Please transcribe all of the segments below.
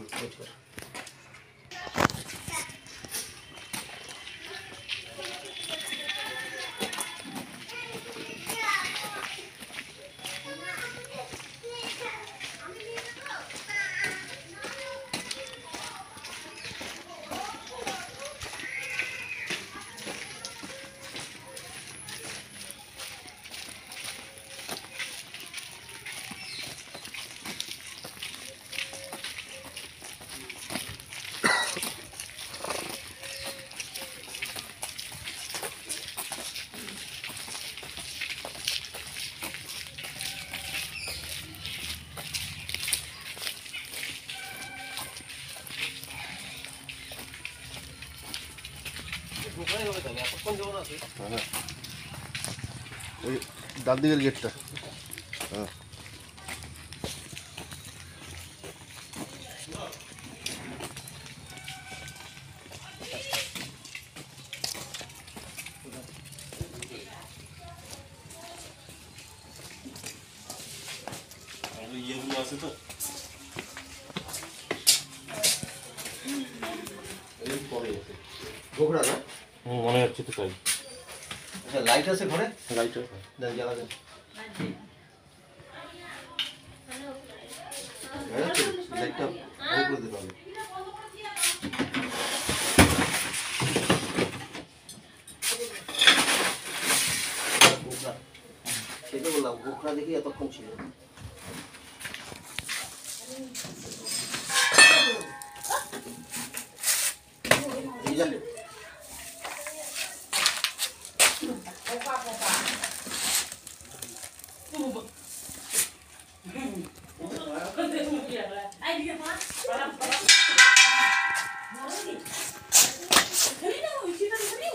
হুম হ্যাঁ ওই ডান দিকের গেটটা হ্যাঁ ইয়েগুলো আছে তো এই পরে আছে গোবরা না হুম মনে হচ্ছে তো তাই। আচ্ছা লাইট আছে ঘরে? লাইটার দেন জ্বালা দেন হ্যাঁ লাইটটা অন করে দিতে হবে। সেটা বললাম গোবরা দেখি এতক্ষণ ছিল। এই। আরে ফুটো দাও তো হুম, ফুটো দাও, ফুটো দাও। গোবরা, গোবরা, গোবরা। দাও, এটা ফুটো দাও।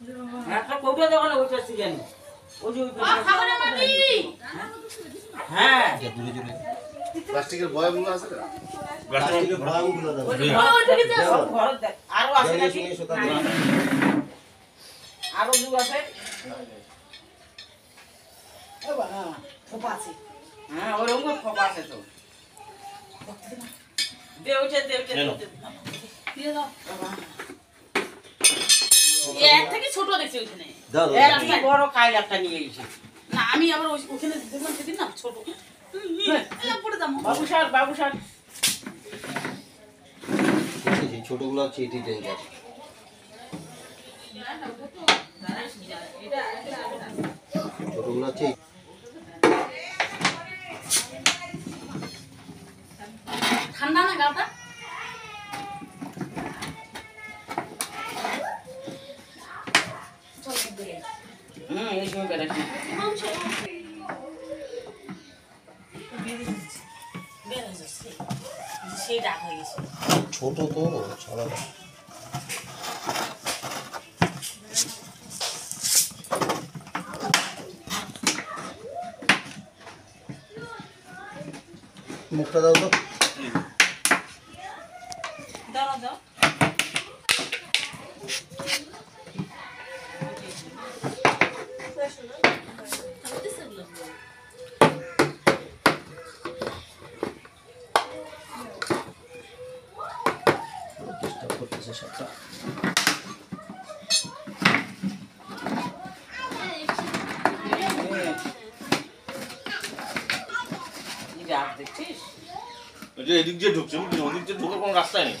যারা পূজা একটা কৌটা দেবো না ওইটা হ্যাঁ। প্লাস্টিকের বয়ামগুলো আছে না? প্লাস্টিকের বয়ামগুলো হ্যাঁ। আরও আছে নাকি। আছে। হ্যাঁ ওরকম খোপা আছে তো। দে ওইটা দে ওইটা থেকে ছোট দেখছি দাও, বড় কাইল একটা নিয়ে এসে না আমি আবার ওখানে দেখলাম সেদিন না ছোট। পড়ে যাব বাবু সার বাবু সার। ছোটগুলো হচ্ছে এটি ডেঞ্জার ছোটগুলো হচ্ছে ঠান্ডা না গাটা 지금 그랬나? 조도도 잘하다. 목다다도? 응. 떨어져? যে এদিক দিয়ে ঢুকছে বুঝলি ওদিক দিয়ে ঢোকার কোনো রাস্তা নেই